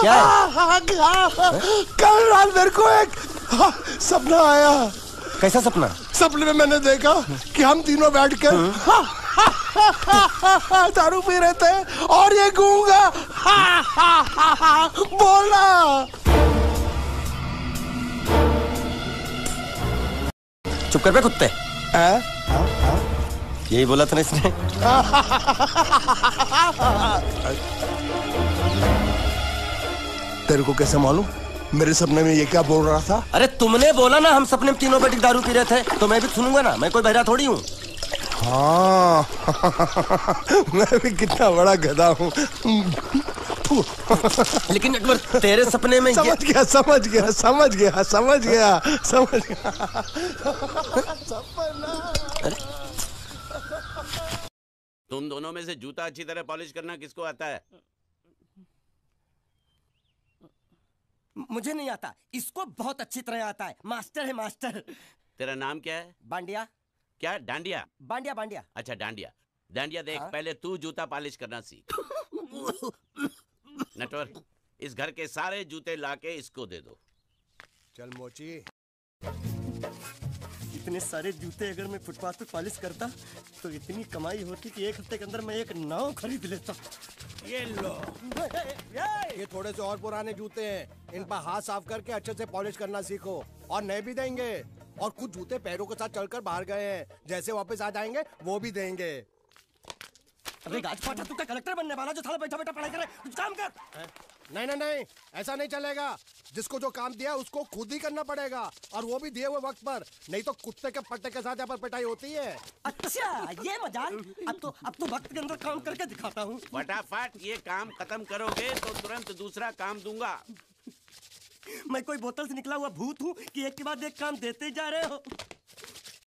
क्या है? कल रात मेरे को एक सपना आया। कैसा सपना? सपने में मैंने देखा कि हम तीनों बैठ कर दारू पी रहे थे और ये गूँगा। बोला चुप कर पे कुत्ते। यही बोला था ना इसने। तेरे को कैसे मालूम? मेरे सपने में ये क्या बोल रहा था? अरे तुमने बोला ना हम सपने में तीनों के दारू पी रहे थे तो मैं भी सुनूँगा ना मैं कोई बहरा थोड़ी हूँ। हाँ। मैं भी कितना बड़ा गधा हूँ। लेकिन अकबर तेरे सपने में ये समझ गया समझ गया समझ गया समझ गया समझ गया। तुम दोनों में से जूता अच्छी तरह पॉलिश करना किसको आता है? मुझे नहीं आता इसको बहुत अच्छी तरह आता है। मास्टर है मास्टर। तेरा नाम क्या है? बांडिया। क्या? डांडिया? बांडिया बांडिया। अच्छा डांडिया। डांडिया देख हाँ? पहले तू जूता पॉलिश करना सीख। नटवर इस घर के सारे जूते लाके इसको दे दो। चल मोची। इतने सारे जूते अगर मैं फुटपाथ पे पॉलिश करता तो इतनी कमाई होती कि एक हफ़्ते के अंदर मैं एक नाव खरीद लेता। ये लो। ये थोड़े से और पुराने जूते हैं। इन पर हाथ साफ़ करके अच्छे से पॉलिश करना सीखो और नए भी देंगे। और कुछ जूते पैरों के साथ चलकर बाहर गए हैं। जैसे वापस आ जाएँगे वो भी देंगे। अबे गाज पाठा तू क्या कलेक्टर बनने वाला जो थाला बैठा बैठा पढ़ाई करे कुछ काम कर। नहीं नहीं नहीं ऐसा नहीं चलेगा। जिसको जो काम दिया उसको खुद ही करना पड़ेगा। और वो भी दिए हुए वक्त पर। नहीं तो कुत्ते के पट्टे के साथ यहाँ पर पिटाई होती है। अच्छा ये मज़ाक। अब तो अब तो वक्त के अंदर काम करके दिखाता हूँ। फटाफट ये काम खत्म करोगे तो तुरंत दूसरा काम दूँगा। मैं कोई बोतल से निकला हुआ भूत हूँ कि एक के बाद एक काम देते जा रहे हो।